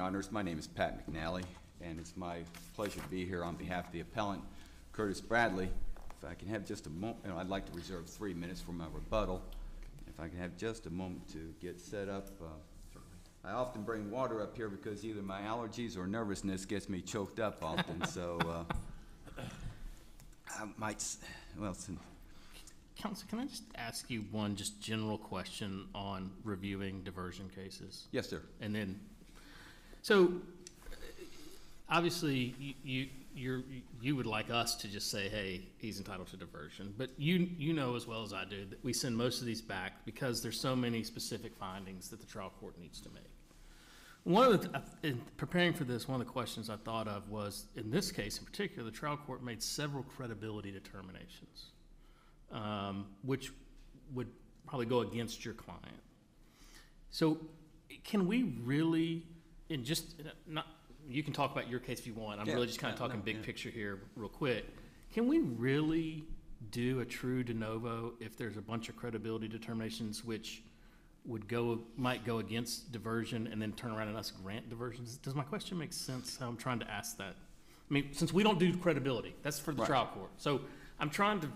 Honors. My name is Pat McNally, and it's my pleasure to be here on behalf of the appellant, Curtis Bradley. If I can have just a moment, I'd like to reserve three minutes for my rebuttal. If I can have just a moment to get set up. uh, I often bring water up here because either my allergies or nervousness gets me choked up often, so uh, I might, s- well, since Counsel, can I just ask you one just general question on reviewing diversion cases? yes, sir. And then, so, obviously, you, you, you're, you would like us to just say, hey, he's entitled to diversion. But you, you know as well as I do that we send most of these back because there's so many specific findings that the trial court needs to make. One of the, in preparing for this, one of the questions I thought of was, in this case in particular, the trial court made several credibility determinations, um, which would probably go against your client. So can we really, and just, uh, not, you can talk about your case if you want, I'm Yeah, really just kind of yeah, talking no, big yeah. picture here real quick. Can we really do a true de novo if there's a bunch of credibility determinations which would go, might go against diversion and then turn around and us grant diversions? Does my question make sense, how I'm trying to ask that? I mean, since we don't do credibility, that's for the Right. trial court. So I'm trying to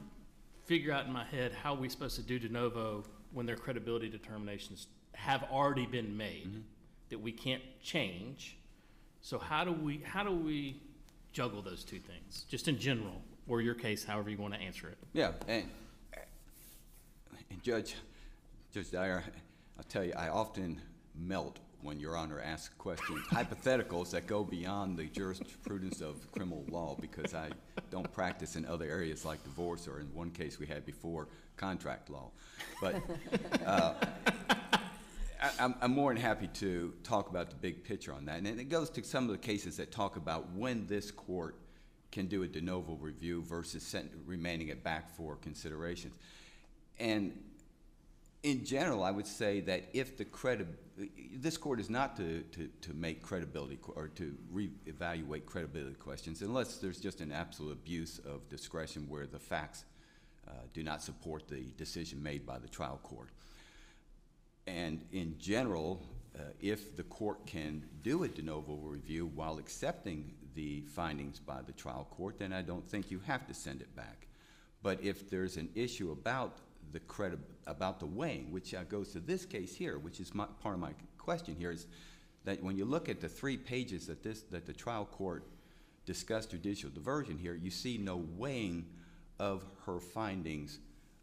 figure out in my head how we're supposed to do de novo when their credibility determinations have already been made mm-hmm. That we can't change. So how do we, how do we juggle those two things, just in general, or your case, however you want to answer it? Yeah, and, and Judge, Judge Dyer, I'll tell you, I often melt when Your Honor asks questions, hypotheticals that go beyond the jurisprudence of criminal law because I don't practice in other areas like divorce or in one case we had before, contract law. But uh, I, I'm, I'm more than happy to talk about the big picture on that. And it goes to some of the cases that talk about when this court can do a de novo review versus sent, remaining it back for considerations. And in general, I would say that if the credi, this court is not to, to, to make credibility, or to reevaluate credibility questions unless there's just an absolute abuse of discretion where the facts uh, do not support the decision made by the trial court. And in general, uh, if the court can do a de novo review while accepting the findings by the trial court, then I don't think you have to send it back. But if there's an issue about the credi- about the weighing, which uh, goes to this case here, which is my, part of my question here, is that when you look at the three pages that this, that the trial court discussed judicial diversion here, you see no weighing of her findings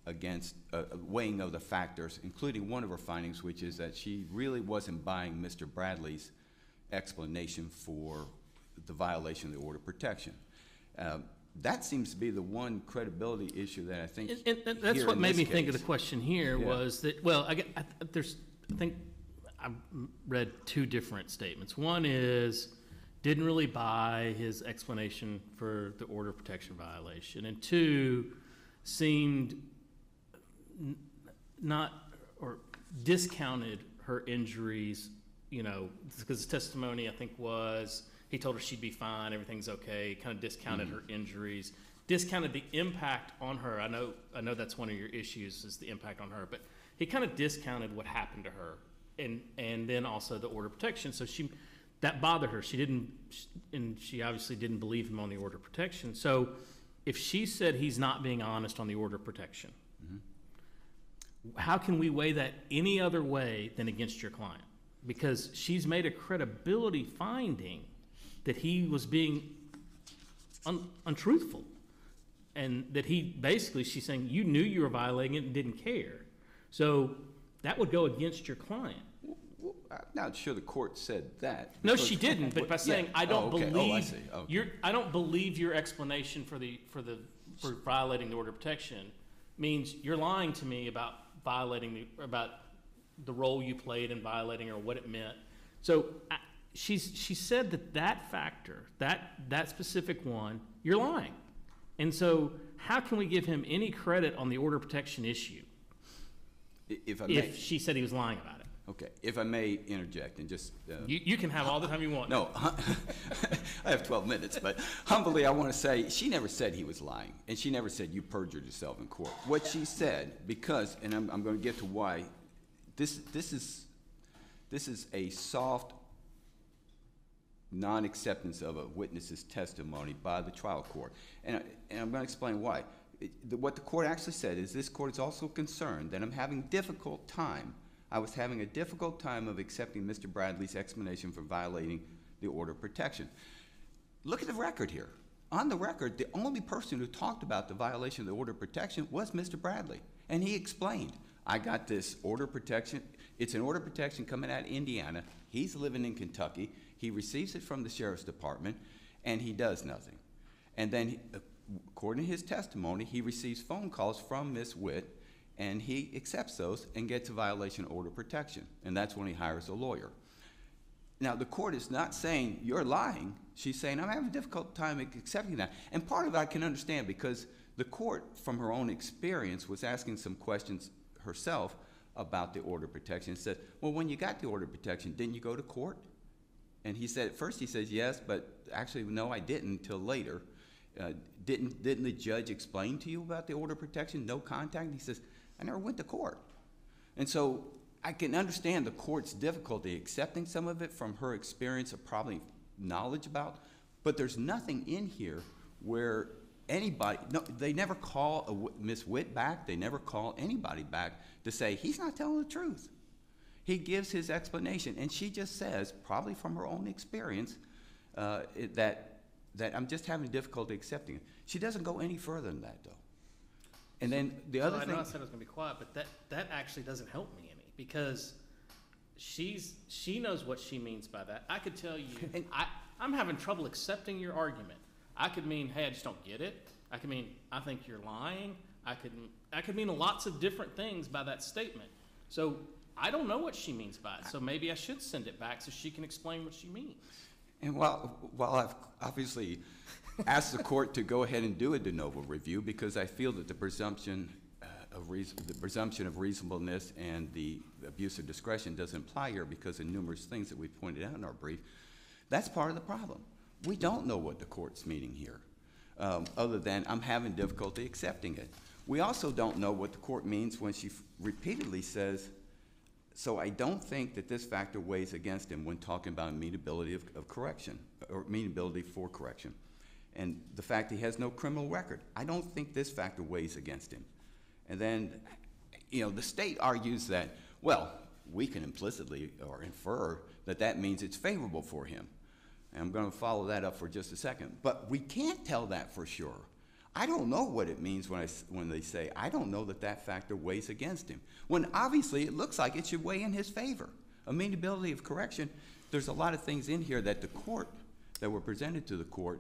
against, uh, uh, weighing of the factors, including one of her findings, which is that she really wasn't buying Mr. Bradley's explanation for the violation of the order of protection. Um, that seems to be the one credibility issue that I think And, and- that's what made me think of the question here Yeah. was that, well, I I, there's, I think, I read two different statements. One is, didn't really buy his explanation for the order of protection violation. And two, seemed n- not, or discounted her injuries, you know, because his testimony, I think, was, he told her she'd be fine, everything's okay, kind of discounted mm-hmm. her injuries, discounted the impact on her. I know, I know that's one of your issues, is the impact on her, but he kind of discounted what happened to her, and, and then also the order of protection, so she, that bothered her, she didn't, and she obviously didn't believe him on the order of protection, so if she said he's not being honest on the order of protection, how can we weigh that any other way than against your client? Because she's made a credibility finding that he was being un- untruthful. And that he, basically, she's saying, you knew you were violating it and didn't care. So that would go against your client. Well, I'm not sure the court said that. No, because- she didn't, but by Yeah. saying, I don't Oh, okay. believe. Oh, I see. Okay. Your, I don't believe your explanation for the, for the, for violating the order of protection means you're lying to me about violating the, about the role you played in violating or what it meant. So I, she's, she said that that factor, that, that specific one, you're lying. And so how can we give him any credit on the order protection issue If may, if she said he was lying about it? Okay, if I may interject and just. uh, You, you can have all the time you want. No, I have 12 minutes, but humbly, I want to say, she never said he was lying, and she never said you perjured yourself in court. What she said, because, and I'm, I'm going to get to why, this, this is, this is a soft non-acceptance of a witness's testimony by the trial court. And, I- and I'm gonna explain why. It- the- What the court actually said is this court is also concerned that I'm having difficult time. I was having a difficult time of accepting Mr. Bradley's explanation for violating the order of protection. Look at the record here. On the record, the only person who talked about the violation of the order of protection was Mr. Bradley. And he explained, I got this order of protection, it's an order of protection coming out of Indiana. He's living in Kentucky. He receives it from the sheriff's department, and he does nothing. And then, according to his testimony, he receives phone calls from Miss Witt, and he accepts those and gets a violation order protection. And that's when he hires a lawyer. Now, the court is not saying you're lying. She's saying I'm having a difficult time accepting that. And part of it I can understand because the court, from her own experience, was asking some questions herself about the order protection. Said, well, when you got the order protection, didn't you go to court? And he said, at first he says yes, but actually, no, I didn't until later. Uh, didn't, didn't the judge explain to you about the order protection? No contact? And he says, I never went to court. And so I can understand the court's difficulty accepting some of it from her experience of probably knowledge about, but there's nothing in here where anybody, no, they never call Miss Witt back, they never call anybody back to say, he's not telling the truth. He gives his explanation, and she just says, probably from her own experience, uh, that, that I'm just having difficulty accepting it. She doesn't go any further than that, though. And then the So other I thing. know I said I was gonna be quiet, but that, that actually doesn't help me any, because she's, she knows what she means by that. I could tell you, And- I, I'm having trouble accepting your argument. I could mean, hey, I just don't get it. I could mean, I think you're lying. I could, I could mean lots of different things by that statement. So I don't know what she means by it, so maybe I should send it back so she can explain what she means. And while, while I've obviously asked the court to go ahead and do a de novo review, because I feel that the presumption uh, of reason, the presumption of reasonableness and the abuse of discretion doesn't apply here because of numerous things that we pointed out in our brief, that's part of the problem. We don't know what the court's meaning here, um, other than I'm having difficulty accepting it. We also don't know what the court means when she repeatedly says, so I don't think that this factor weighs against him when talking about amenability of, of correction, or amenability for correction. And the fact he has no criminal record, I don't think this factor weighs against him. And then, you know, the state argues that, well, we can implicitly or infer that that means it's favorable for him. And I'm gonna follow that up for just a second. But we can't tell that for sure. I don't know what it means when I, when they say, I don't know that that factor weighs against him. When obviously it looks like it should weigh in his favor. Amenability of correction, there's a lot of things in here that the court, that were presented to the court,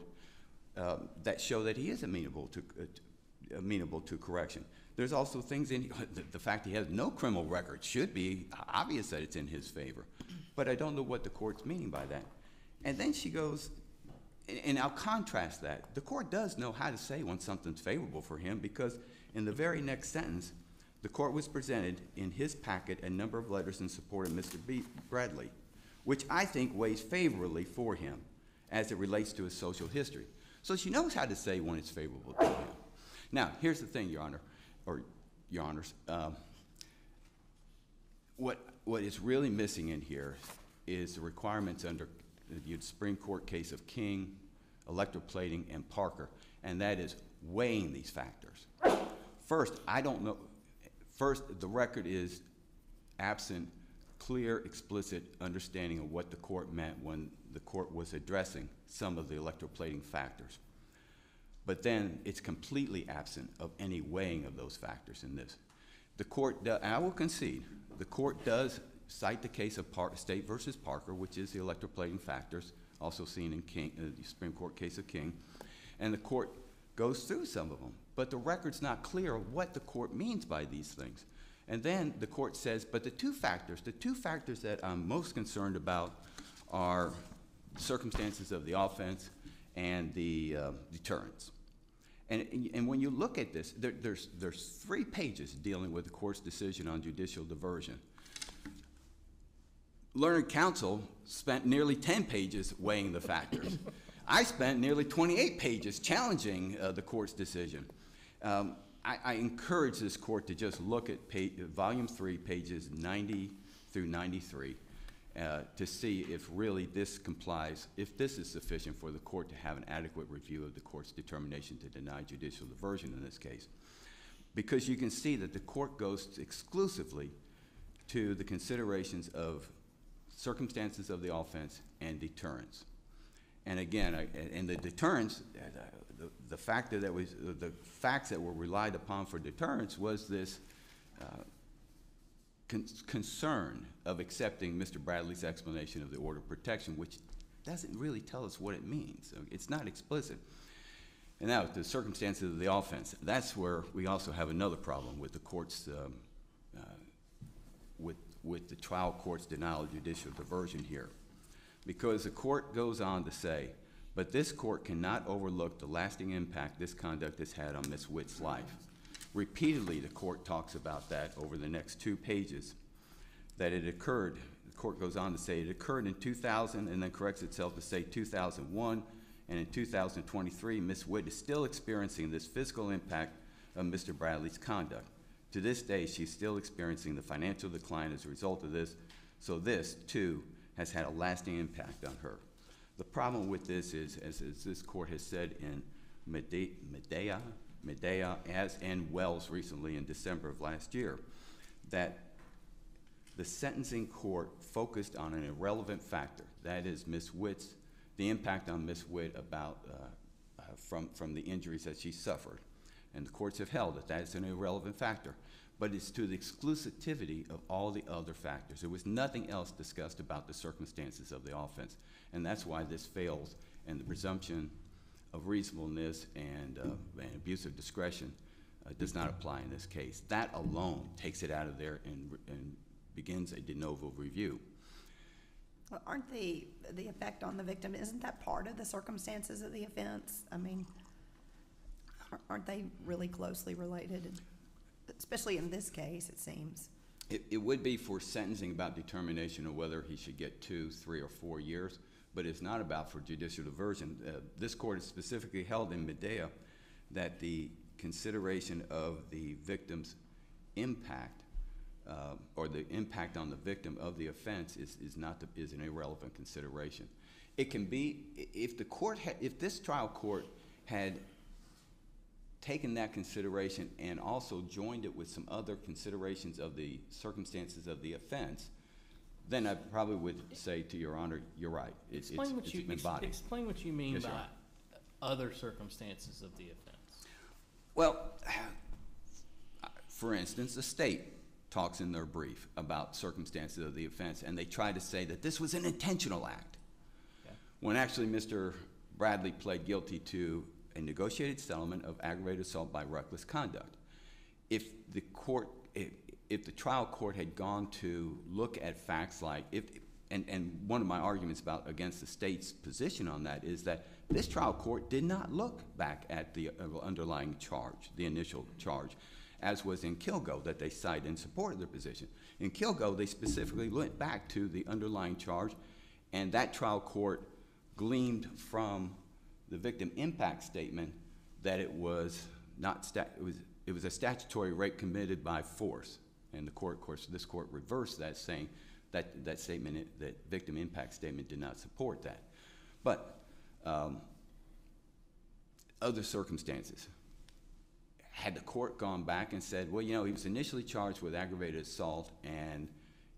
um, that show that he is amenable to, uh, amenable to correction. There's also things in, the fact he has no criminal record should be obvious that it's in his favor. But I don't know what the court's meaning by that. And then she goes, and- I'll contrast that. The court does know how to say when something's favorable for him because in the very next sentence, the court was presented in his packet a number of letters in support of Mr. B- Bradley, which I think weighs favorably for him as it relates to his social history. So she knows how to say when it's favorable to him. Now, here's the thing, Your Honor, or Your Honors. Um, what, what is really missing in here is the requirements under the Supreme Court case of King, electroplating, and Parker, and that is weighing these factors. First, I don't know, first, the record is absent clear, explicit understanding of what the court meant when the court was addressing some of the electroplating factors. But then it's completely absent of any weighing of those factors in this. The court, do- I will concede, the court does cite the case of State versus Parker, which is the electroplating factors, also seen in King, uh, the Supreme Court case of King. And the court goes through some of them, but the record's not clear what the court means by these things. And then the court says, but the two factors, the two factors that I'm most concerned about are circumstances of the offense and the uh, deterrence. And, and when you look at this, there, there's, there's three pages dealing with the court's decision on judicial diversion. Learned counsel spent nearly 10 pages weighing the factors. I spent nearly 28 pages challenging uh, the court's decision. Um, I, I encourage this court to just look at pa- volume three, pages 90 through 93, uh, to see if really this complies, if this is sufficient for the court to have an adequate review of the court's determination to deny judicial diversion in this case. Because you can see that the court goes exclusively to the considerations of circumstances of the offense and deterrence. And again, I- and the deterrence, the, the factor that was, the facts that were relied upon for deterrence was this uh, con- concern of accepting Mr. Bradley's explanation of the order of protection, which doesn't really tell us what it means. It's not explicit. And now, the circumstances of the offense, that's where we also have another problem with the court's, um, with, the trial court's denial of judicial diversion here. Because the court goes on to say, but this court cannot overlook the lasting impact this conduct has had on Ms. Witt's life. Repeatedly, the court talks about that over the next two pages, that it occurred, the court goes on to say, it occurred in 2000 and then corrects itself to say 2001, and in 2023, Ms. Witt is still experiencing this physical impact of Mr. Bradley's conduct. To this day, she's still experiencing the financial decline as a result of this, so this, too, has had a lasting impact on her. The problem with this is, as, as this court has said in Mede- Medea, Medea, as in Wells recently in December of last year, that the sentencing court focused on an irrelevant factor, that is Ms. Witt's, the impact on Ms. Witt about, uh, uh, from, from the injuries that she suffered. And the courts have held that that is an irrelevant factor. But it's to the exclusivity of all the other factors. There was nothing else discussed about the circumstances of the offense. And that's why this fails, and the presumption of reasonableness and, uh, and abuse of discretion uh, does not apply in this case. That alone takes it out of there and, and begins a de novo review. Well, Aren't the, the effect on the victim, isn't that part of the circumstances of the offense? I mean, ar- aren't they really closely related? Especially in this case, it seems. It, it would be for sentencing about determination of whether he should get two, three, or four years, but it's not about for judicial diversion. Uh, this court has specifically held in Medea that the consideration of the victim's impact, uh, or the impact on the victim of the offense is, is not, the- is an irrelevant consideration. It can be, if the court had, if this trial court had taken that consideration and also joined it with some other considerations of the circumstances of the offense, then I probably would say to your honor, you're right. It's, it's, Explain what it's you, ex- embodied. explain what you mean Yes, by Your Honor. other circumstances of the offense. Well, for instance, the state talks in their brief about circumstances of the offense, and they try to say that this was an intentional act. Okay. When actually Mr. Bradley pled guilty to a negotiated settlement of aggravated assault by reckless conduct. If the court, if, if the trial court had gone to look at facts like, if, and, and one of my arguments about, against the state's position on that is that this trial court did not look back at the uh, underlying charge, the initial charge, as was in Kilgo that they cite in support of their position. In Kilgo, they specifically went back to the underlying charge, and that trial court gleaned from the victim impact statement that it was not it was, it was a statutory rape committed by force. And the court, of course, this court reversed that, saying that, that statement, that victim impact statement did not support that. But, um, other circumstances. Had the court gone back and said, well, you know, he was initially charged with aggravated assault, and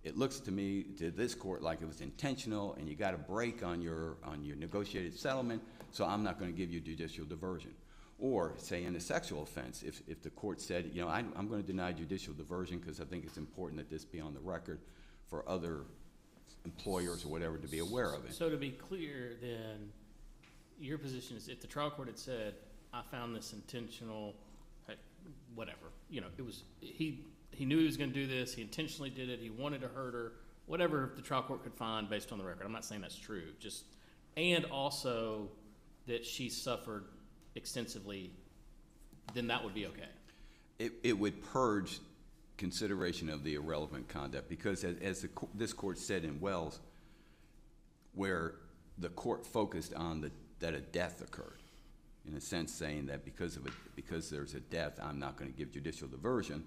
it looks to me, to this court, like it was intentional, and you got a break on your, on your negotiated settlement, so I'm not gonna give you judicial diversion. Or, say, in a sexual offense, if, if the court said, you know, I, I'm gonna deny judicial diversion because I think it's important that this be on the record for other employers or whatever to be aware of it. So to be clear, then, your position is if the trial court had said, I found this intentional, whatever, you know, it was, he, he knew he was gonna do this, he intentionally did it, he wanted to hurt her, whatever the trial court could find based on the record, I'm not saying that's true, just, and also that she suffered extensively, then that would be okay. It, it would purge consideration of the irrelevant conduct, because as, as the, this court said in Wells, where the court focused on the, that a death occurred, in a sense saying that because of it, because there's a death, I'm not gonna give judicial diversion,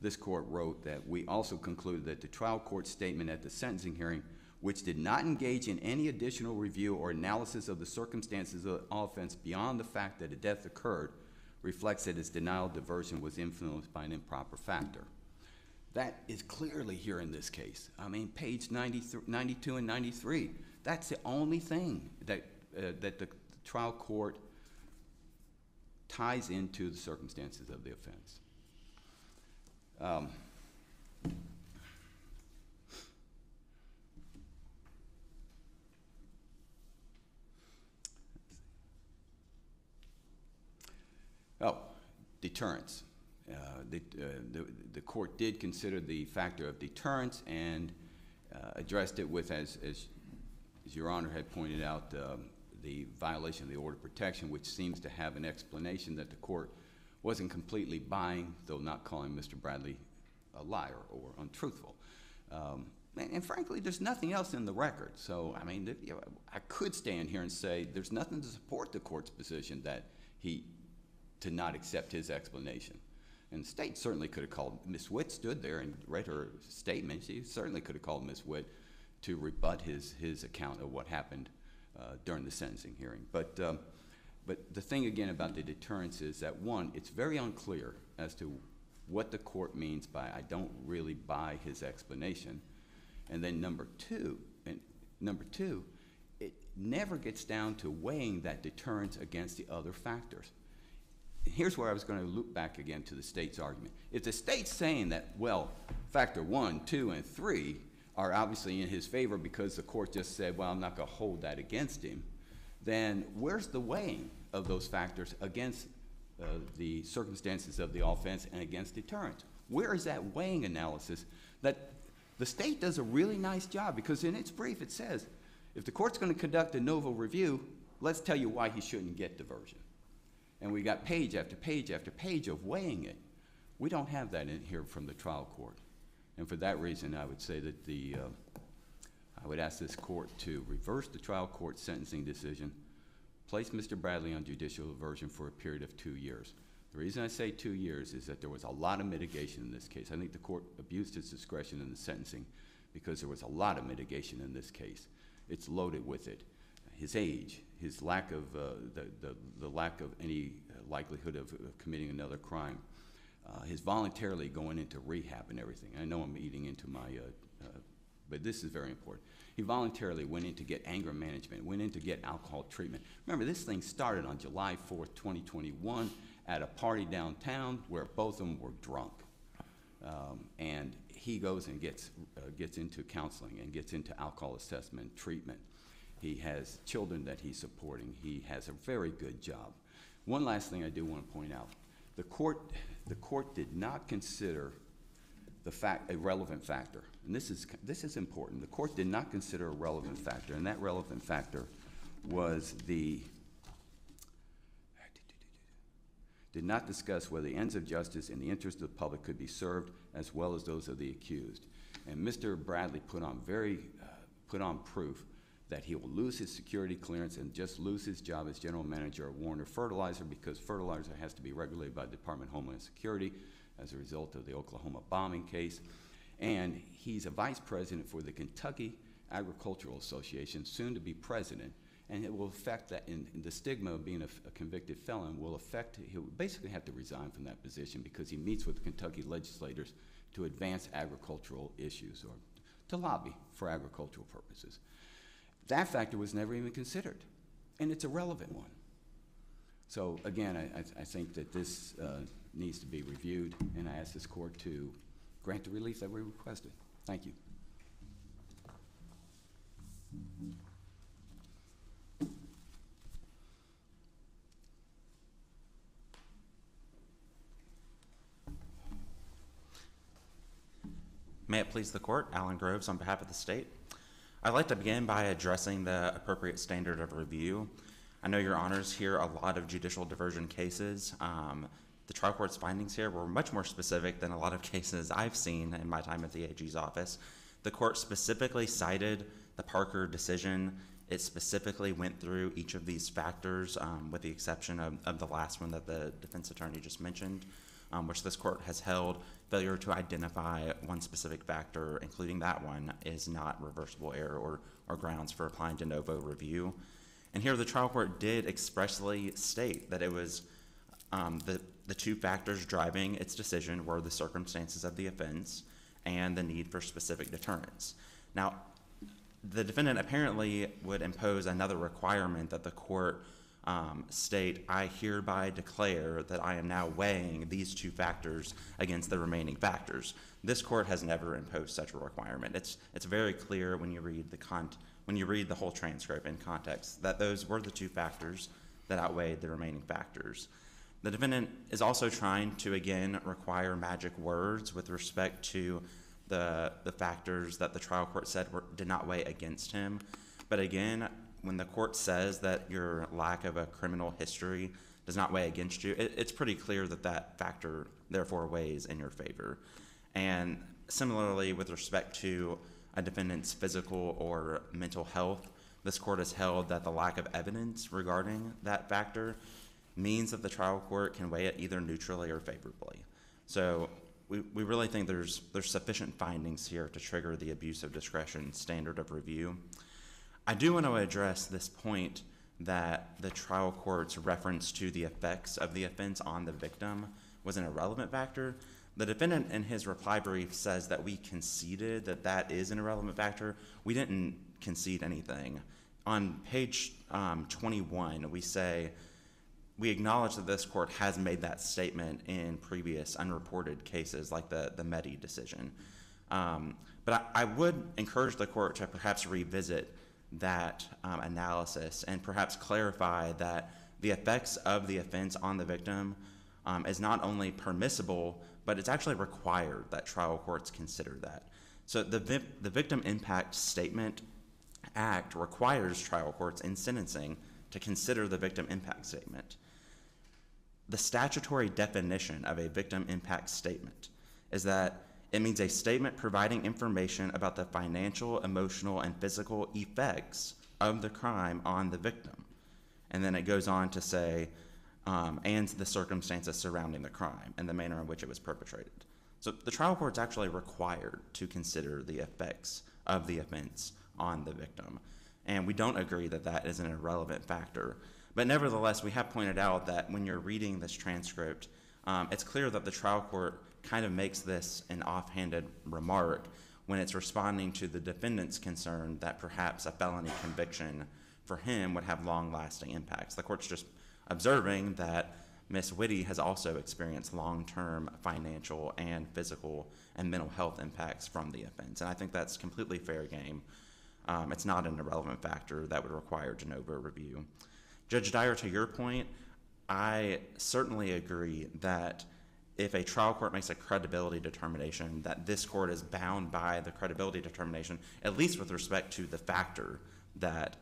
this court wrote that we also concluded that the trial court's statement at the sentencing hearing which did not engage in any additional review or analysis of the circumstances of the offense beyond the fact that a death occurred, reflects that its denial of diversion was influenced by an improper factor. That is clearly here in this case. I mean, page 93 92 and 93, that's the only thing that, uh, that the trial court ties into the circumstances of the offense. Um, Oh, deterrence. Uh, The, uh, the the court did consider the factor of deterrence and uh, addressed it with, as, as as Your Honor had pointed out, um, the violation of the order of protection, which seems to have an explanation that the court wasn't completely buying, though not calling Mr. Bradley a liar or untruthful. Um, And and frankly, there's nothing else in the record. So, I mean, you know, I could stand here and say, there's nothing to support the court's position that he, to not accept his explanation. And the state certainly could have called, Ms. Witt stood there and read her statement. She certainly could have called Ms. Witt to rebut his, his account of what happened uh, during the sentencing hearing. But, um, but the thing again about the deterrence is that, one, it's very unclear as to what the court means by, I don't really buy his explanation. And then number two, and number two, it never gets down to weighing that deterrence against the other factors. Here's where I was going to loop back again to the state's argument. If the state's saying that, well, factor one, two, and three are obviously in his favor because the court just said, well, I'm not going to hold that against him, then where's the weighing of those factors against uh, the circumstances of the offense and against deterrence? Where is that weighing analysis that the state does a really nice job because in its brief it says, if the court's going to conduct a novel review, let's tell you why he shouldn't get diversion. And we got page after page after page of weighing it. We don't have that in here from the trial court. And for that reason, I would say that the, uh, I would ask this court to reverse the trial court sentencing decision, place Mr. Bradley on judicial diversion for a period of two years. The reason I say two years is that there was a lot of mitigation in this case. I think the court abused its discretion in the sentencing because there was a lot of mitigation in this case. It's loaded with it. His age, his lack of, uh, the, the, the lack of any likelihood of, of committing another crime, uh, his voluntarily going into rehab and everything. I know I'm eating into my, uh, uh, but this is very important. He voluntarily went in to get anger management, went in to get alcohol treatment. Remember, this thing started on July 4th, 2021, at a party downtown where both of them were drunk. Um, and he goes and gets, uh, gets into counseling and gets into alcohol assessment treatment. He has children that he's supporting. He has a very good job. One last thing I do want to point out. The court, the court did not consider the fact, a relevant factor. And this is, this is important. The court did not consider a relevant factor, and that relevant factor was the, did not discuss whether the ends of justice and the interest of the public could be served as well as those of the accused. And Mr. Bradley put on very, uh, put on proof that he will lose his security clearance and just lose his job as general manager of Warner Fertilizer because fertilizer has to be regulated by the Department of Homeland Security as a result of the Oklahoma bombing case. And he's a vice president for the Kentucky Agricultural Association, soon to be president. And it will affect that, in, in the stigma of being a, a convicted felon will affect, he'll basically have to resign from that position because he meets with Kentucky legislators to advance agricultural issues or to lobby for agricultural purposes. That factor was never even considered, and it's a relevant one. So again, I, I, think that this uh, needs to be reviewed, and I ask this court to grant the relief that we requested. Thank you. May it please the court, Alan Groves on behalf of the state. I'd like to begin by addressing the appropriate standard of review. I know your honors hear a lot of judicial diversion cases. Um, the trial court's findings here were much more specific than a lot of cases I've seen in my time at the AG's office. The court specifically cited the Parker decision. It specifically went through each of these factors, um, with the exception of, of the last one that the defense attorney just mentioned. Um, which this court has held failure to identify one specific factor, including that one, is not reversible error or, or grounds for applying de novo review. And here the trial court did expressly state that it was um, the, the two factors driving its decision were the circumstances of the offense and the need for specific deterrence. Now, the defendant apparently would impose another requirement that the court um, state, I hereby declare that I am now weighing these two factors against the remaining factors. This court has never imposed such a requirement. It's, it's very clear when you read the con, when you read the whole transcript in context that those were the two factors that outweighed the remaining factors. The defendant is also trying to again require magic words with respect to the, the factors that the trial court said were, did not weigh against him. But again, when the court says that your lack of a criminal history does not weigh against you, it, it's pretty clear that that factor therefore weighs in your favor. And similarly, with respect to a defendant's physical or mental health, this court has held that the lack of evidence regarding that factor means that the trial court can weigh it either neutrally or favorably. So we, we really think there's, there's sufficient findings here to trigger the abuse of discretion standard of review. I do want to address this point that the trial court's reference to the effects of the offense on the victim was an irrelevant factor. The defendant in his reply brief says that we conceded that that is an irrelevant factor. We didn't concede anything. On page um, 21, we say, we acknowledge that this court has made that statement in previous unreported cases, like the, the Medi decision. Um, but I, I would encourage the court to perhaps revisit that um, analysis and perhaps clarify that the effects of the offense on the victim um, is not only permissible, but it's actually required that trial courts consider that. So the, vi- the Victim Impact Statement Act requires trial courts in sentencing to consider the victim impact statement. The statutory definition of a victim impact statement is that it means a statement providing information about the financial, emotional, and physical effects of the crime on the victim. And then it goes on to say, um, and the circumstances surrounding the crime and the manner in which it was perpetrated. So the trial court's actually required to consider the effects of the offense on the victim. And we don't agree that that is an irrelevant factor. But nevertheless, we have pointed out that when you're reading this transcript, um, it's clear that the trial court kind of makes this an offhanded remark when it's responding to the defendant's concern that perhaps a felony conviction for him would have long lasting impacts. The court's just observing that Miss Whitty has also experienced long term financial and physical and mental health impacts from the offense. And I think that's completely fair game. Um, it's not an irrelevant factor that would require de novo review. Judge Dyer, to your point, I certainly agree that if a trial court makes a credibility determination, that this court is bound by the credibility determination, at least with respect to the factor that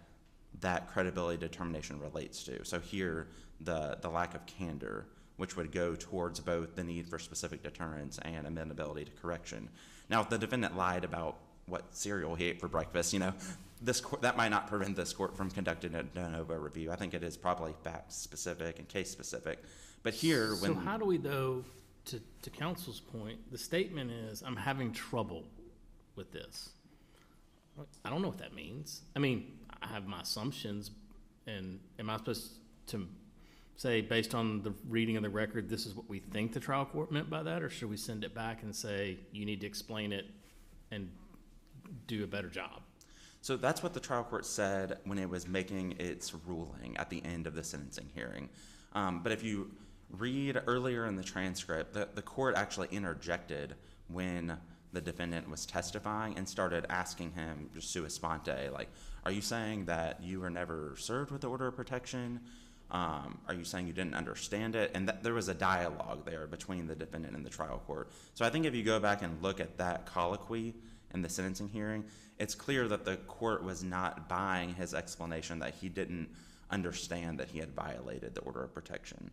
that credibility determination relates to. So here, the, the lack of candor, which would go towards both the need for specific deterrence and amenability to correction. Now, if the defendant lied about what cereal he ate for breakfast, you know, this court, that might not prevent this court from conducting a de novo review. I think it is probably fact specific and case specific. But here, when So how do we though, to, to counsel's point, the statement is, I'm having trouble with this. I don't know what that means. I mean, I have my assumptions, and am I supposed to say, based on the reading of the record, this is what we think the trial court meant by that, or should we send it back and say, you need to explain it and do a better job? So that's what the trial court said when it was making its ruling at the end of the sentencing hearing. Um, but if you read earlier in the transcript, that the court actually interjected when the defendant was testifying and started asking him, just sua sponte, like, are you saying that you were never served with the order of protection? Um, are you saying you didn't understand it? And that there was a dialogue there between the defendant and the trial court. So I think if you go back and look at that colloquy in the sentencing hearing, it's clear that the court was not buying his explanation that he didn't understand that he had violated the order of protection.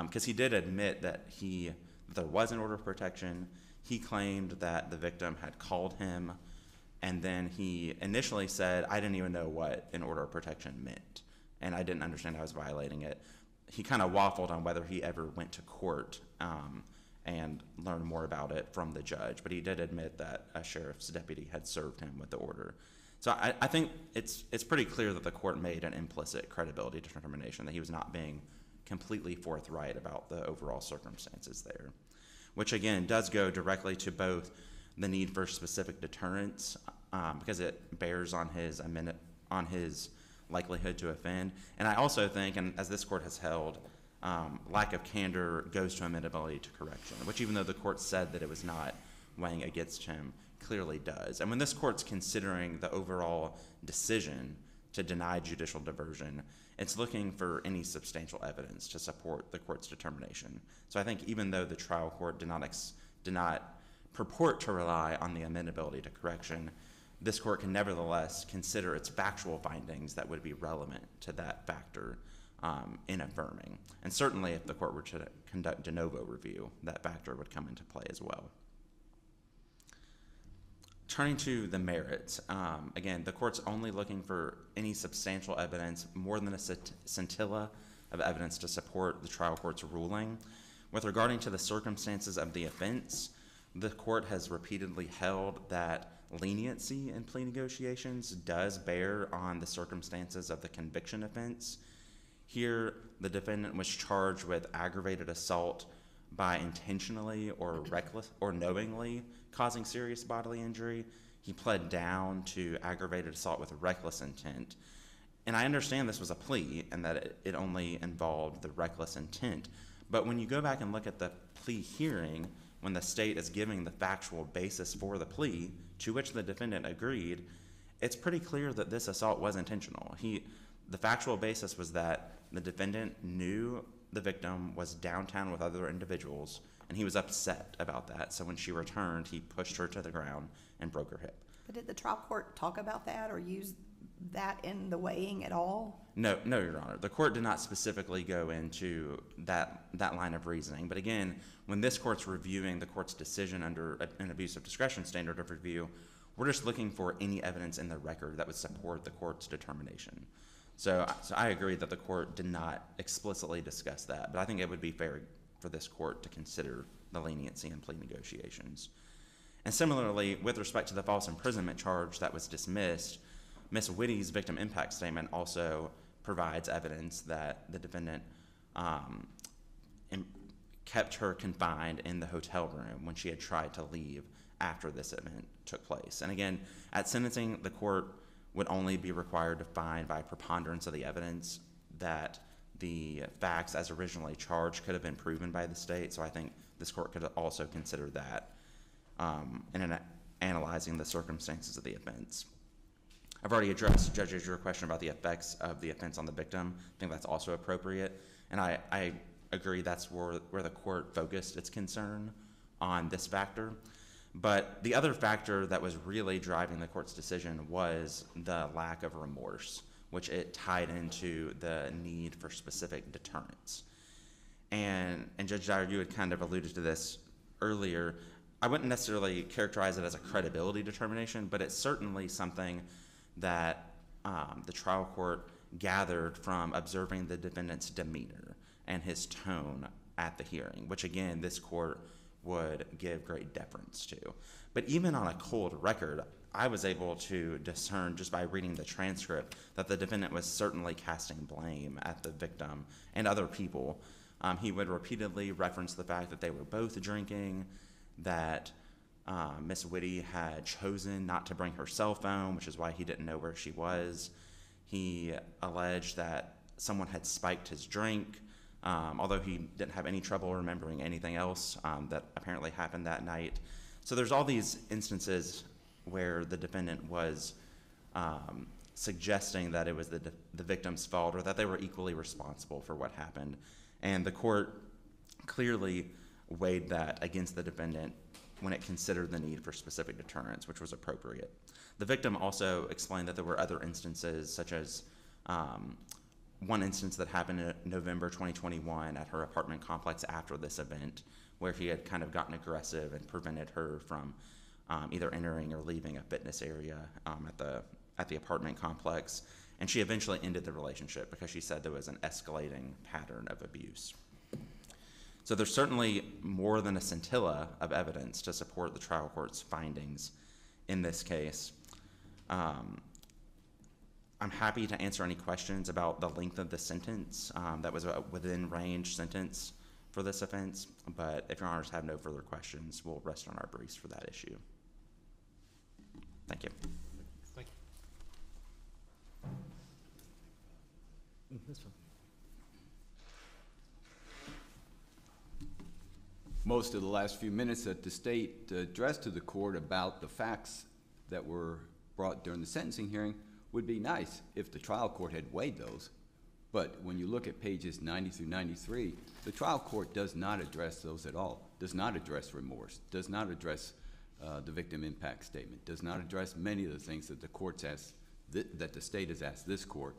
Because he did admit that he that there was an order of protection. He claimed that the victim had called him, and then he initially said, "I didn't even know what an order of protection meant, and I didn't understand I was violating it." He kind of waffled on whether he ever went to court um, and learn more about it from the judge. But he did admit that a sheriff's deputy had served him with the order. So I, I think it's it's pretty clear that the court made an implicit credibility determination that he was not being completely forthright about the overall circumstances there, which again does go directly to both the need for specific deterrence um, because it bears on his amendment on his likelihood to offend, and I also think, and as this court has held, um, lack of candor goes to amenability to correction, which even though the court said that it was not weighing against him, clearly does. And when this court's considering the overall decision to deny judicial diversion, it's looking for any substantial evidence to support the court's determination. So I think even though the trial court did not ex- did not purport to rely on the amenability to correction, this court can nevertheless consider its factual findings that would be relevant to that factor um, in affirming. And certainly, if the court were to conduct de novo review, that factor would come into play as well. Turning to the merits, um, again, the court's only looking for any substantial evidence, more than a scint- scintilla of evidence to support the trial court's ruling. With regarding to the circumstances of the offense, the court has repeatedly held that leniency in plea negotiations does bear on the circumstances of the conviction offense. Here, the defendant was charged with aggravated assault by intentionally or reckless or knowingly causing serious bodily injury. He pled down to aggravated assault with reckless intent. And I understand this was a plea and that it, only involved the reckless intent. But when you go back and look at the plea hearing, when the state is giving the factual basis for the plea, to which the defendant agreed, it's pretty clear that this assault was intentional. He, the factual basis was that the defendant knew the victim was downtown with other individuals, and he was upset about that. So when she returned, he pushed her to the ground and broke her hip. But did the trial court talk about that or use that in the weighing at all? No, no, Your Honor. The court did not specifically go into that, that line of reasoning. But again, when this court's reviewing the court's decision under an abuse of discretion standard of review, we're just looking for any evidence in the record that would support the court's determination. So, so I agree that the court did not explicitly discuss that, but I think it would be fair for this court to consider the leniency in plea negotiations. And similarly, with respect to the false imprisonment charge that was dismissed, Ms. Whitty's victim impact statement also provides evidence that the defendant um, kept her confined in the hotel room when she had tried to leave after this event took place. And again, at sentencing, the court would only be required to find by preponderance of the evidence that the facts as originally charged could have been proven by the state. So I think this court could also consider that um, in an, analyzing the circumstances of the offense. I've already addressed, judges, your question about the effects of the offense on the victim. I think that's also appropriate. And I, I agree that's where, where the court focused its concern on this factor. But the other factor that was really driving the court's decision was the lack of remorse, which it tied into the need for specific deterrence. And, and Judge Dyer, you had kind of alluded to this earlier. I wouldn't necessarily characterize it as a credibility determination, but it's certainly something that um, the trial court gathered from observing the defendant's demeanor and his tone at the hearing, which again, this court would give great deference to. But even on a cold record, I was able to discern just by reading the transcript that the defendant was certainly casting blame at the victim and other people. Um, he would repeatedly reference the fact that they were both drinking, that uh, Miss Whitty had chosen not to bring her cell phone, which is why he didn't know where she was. He alleged that someone had spiked his drink, um, although he didn't have any trouble remembering anything else um, that apparently happened that night. So there's all these instances where the defendant was um, suggesting that it was the, the victim's fault or that they were equally responsible for what happened. And the court clearly weighed that against the defendant when it considered the need for specific deterrence, which was appropriate. The victim also explained that there were other instances, such as um, one instance that happened in November 2021 at her apartment complex after this event, where he had kind of gotten aggressive and prevented her from um, either entering or leaving a fitness area um, at the at the apartment complex. And she eventually ended the relationship because she said there was an escalating pattern of abuse. So there's certainly more than a scintilla of evidence to support the trial court's findings in this case. Um, I'm happy to answer any questions about the length of the sentence. Um, that was a within range sentence for this offense, but if your honors have no further questions, we'll rest on our briefs for that issue. Thank you. Thank you. This one. most of the last few minutes that the state addressed to the court about the facts that were brought during the sentencing hearing would be nice if the trial court had weighed those. But when you look at pages 90 through 93, the trial court does not address those at all, does not address remorse, does not address uh, the victim impact statement, does not address many of the things that the courts asked, th- that the state has asked this court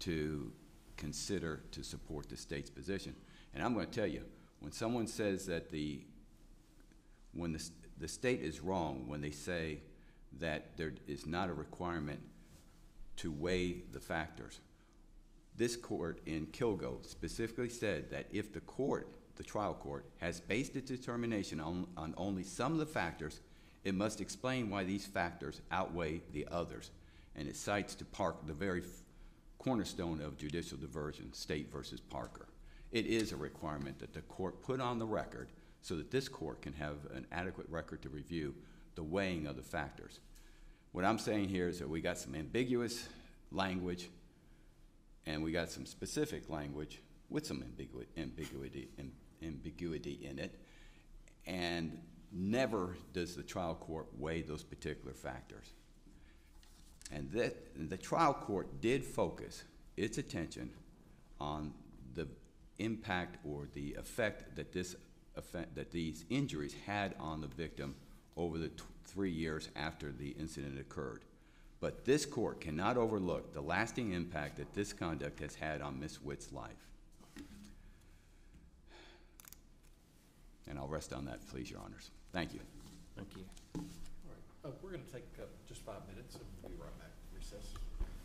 to consider to support the state's position. And I'm going to tell you, when someone says that the, when the, the state is wrong, when they say that there is not a requirement to weigh the factors, this court in Kilgo specifically said that if the court, the trial court, has based its determination on, on only some of the factors, it must explain why these factors outweigh the others. And it cites to Park the very cornerstone of judicial diversion, State versus Parker. It is a requirement that the court put on the record so that this court can have an adequate record to review the weighing of the factors. What I'm saying here is that we got some ambiguous language and we got some specific language with some ambigu- ambiguity, am- ambiguity in it. And never does the trial court weigh those particular factors. And that, the trial court did focus its attention on the impact or the effect that this effect, that these injuries had on the victim over the three years after the incident occurred. But this court cannot overlook the lasting impact that this conduct has had on Miss Witt's life. And I'll rest on that, please, Your Honors. Thank you. Thank you. All right, uh, we're gonna take, uh, just five minutes and we'll be right back, recess.